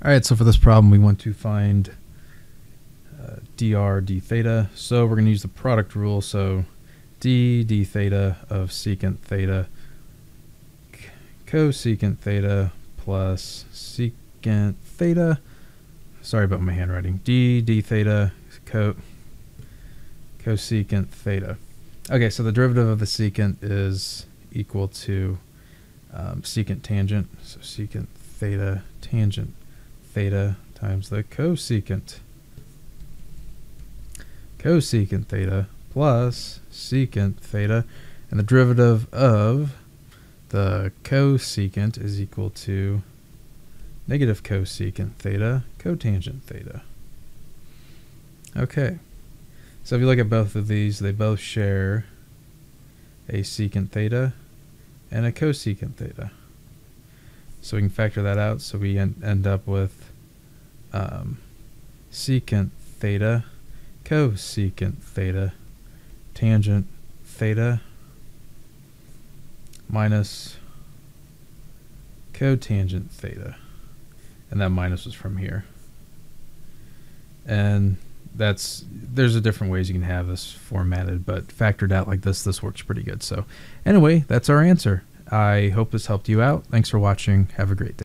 All right, so for this problem, we want to find uh, dr d theta. So we're going to use the product rule. So d d theta of secant theta cosecant theta plus secant theta. Sorry about my handwriting. d d theta co cosecant theta. Okay, so the derivative of the secant is equal to um, secant tangent. So secant theta tangent theta times the cosecant. Cosecant theta plus secant theta. And the derivative of the cosecant is equal to negative cosecant theta cotangent theta. Okay. So if you look at both of these, they both share a secant theta and a cosecant theta. So we can factor that out. So we en end up with um, secant theta, cosecant theta, tangent theta minus cotangent theta. And that minus was from here. And that's there's a different ways you can have this formatted, but factored out like this, this works pretty good. So anyway, that's our answer. I hope this helped you out. Thanks for watching. Have a great day.